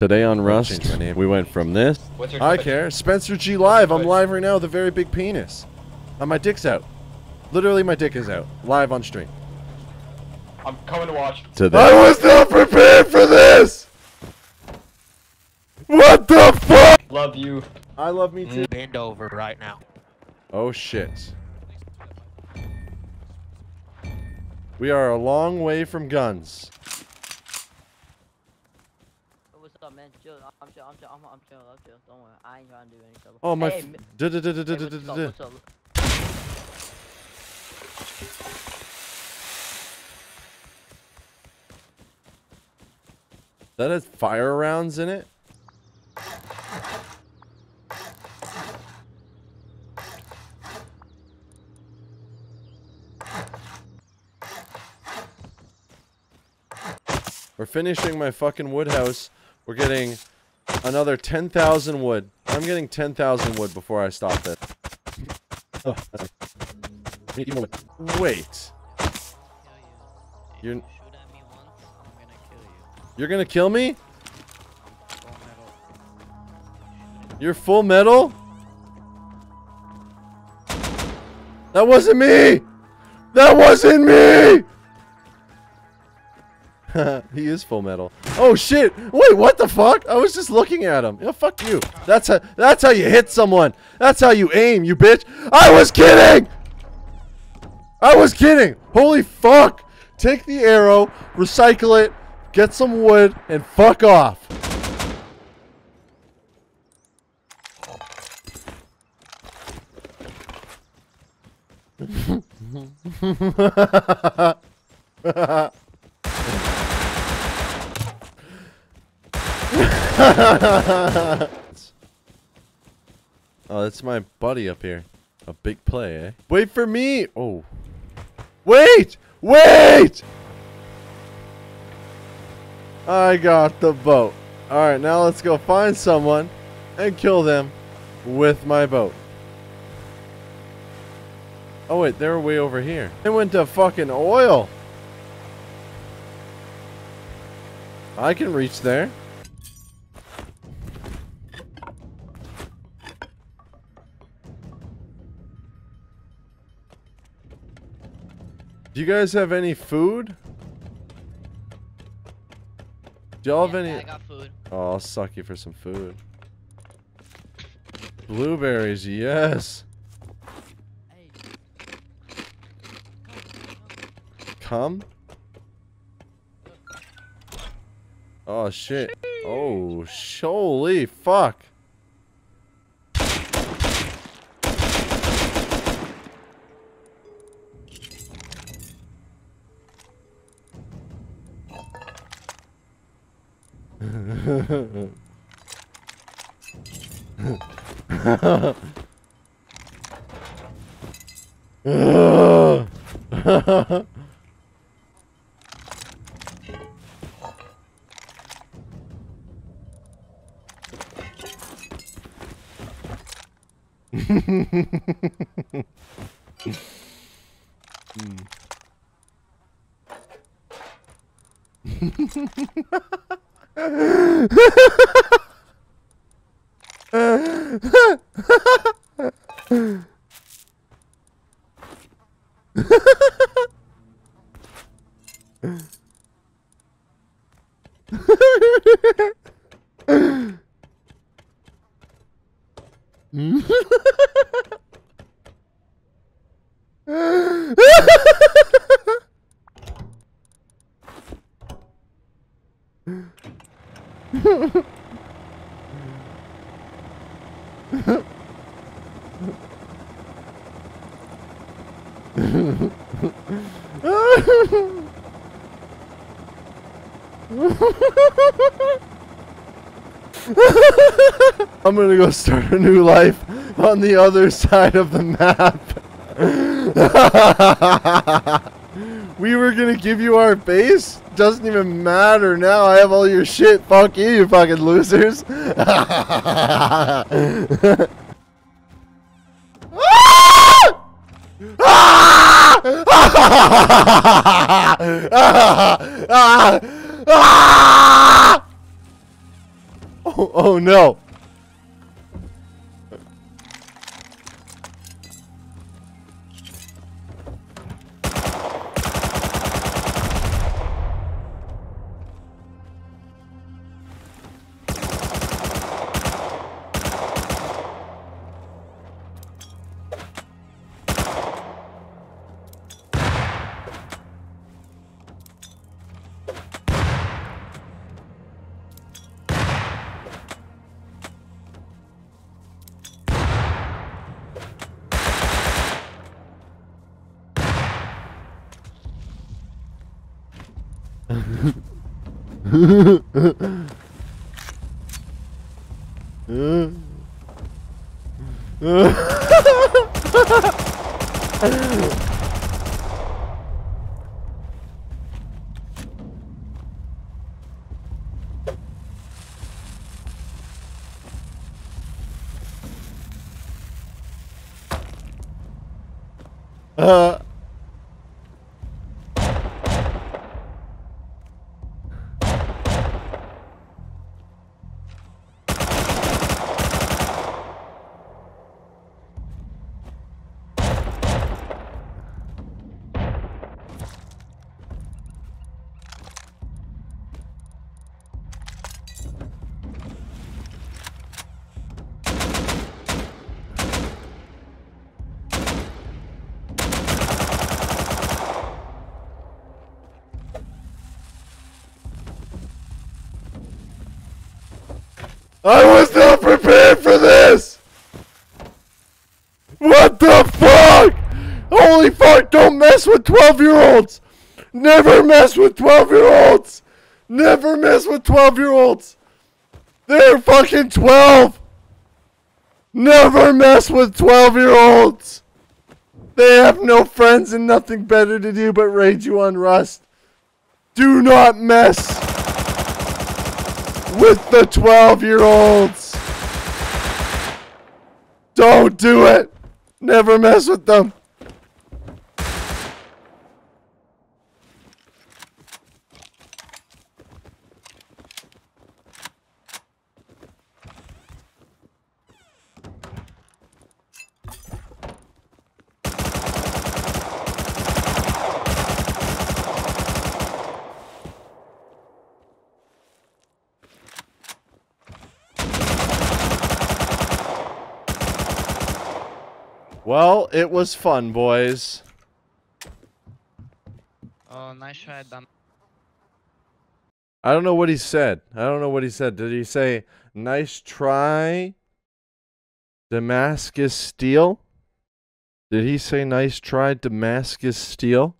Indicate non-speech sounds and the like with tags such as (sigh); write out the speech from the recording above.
Today on Rust, we went from this. What's I care. Spencer G live. I'm live right now with a very big penis. Uh, my dick's out. Literally, my dick is out. Live on stream. I'm coming to watch. To I was not prepared for this. What the fuck? Love you. I love me too. Bend over right now. Oh shit. We are a long way from guns. What's up, man? Chill. I'm chill. I'm chill. I'm, I'm chill. I'm chill. Don't worry. I ain't trying to do any trouble. Oh my. Hey? That has fire rounds in it. We're finishing my fucking wood house. We're getting another 10,000 wood. I'm getting 10,000 wood before I stop it. Oh, need more wood. Wait. You're Shoot at me once, gonna kill you. you're gonna kill me? You're full metal? That wasn't me! That wasn't me! (laughs) he is full metal. Oh shit! Wait, what the fuck? I was just looking at him. Yeah, fuck you. That's how that's how you hit someone. That's how you aim, you bitch. I was kidding! I was kidding! Holy fuck! Take the arrow, recycle it, get some wood, and fuck off. (laughs) (laughs) oh, that's my buddy up here. A big play, eh? Wait for me! Oh. Wait! Wait! I got the boat. Alright, now let's go find someone and kill them with my boat. Oh wait, they're way over here. They went to fucking oil. I can reach there. Do you guys have any food? Do y'all have any? I got food. Oh, I'll suck you for some food. Blueberries, yes. Hey. Come? Oh shit. Oh, sh- holy fuck. mm. (laughs) Uh, (laughs) (laughs) I'm gonna go start a new life on the other side of the map. (laughs) we were gonna give you our base? Doesn't even matter now. I have all your shit. Fuck you, you fucking losers. (laughs) Ah! (laughs) Oh, oh no. Uh. I was not prepared for this! What the fuck? Holy fuck, don't mess with 12 year olds! Never mess with 12 year olds! Never mess with 12 year olds! They're fucking 12! Never mess with 12 year olds! They have no friends and nothing better to do but raid you on Rust. Do not mess with the 12 year olds. Don't do it. Never mess with them. Well, it was fun, boys. Oh, nice try, dumb. I don't know what he said. I don't know what he said. Did he say, nice try, Damascus Steel? Did he say, nice try, Damascus Steel?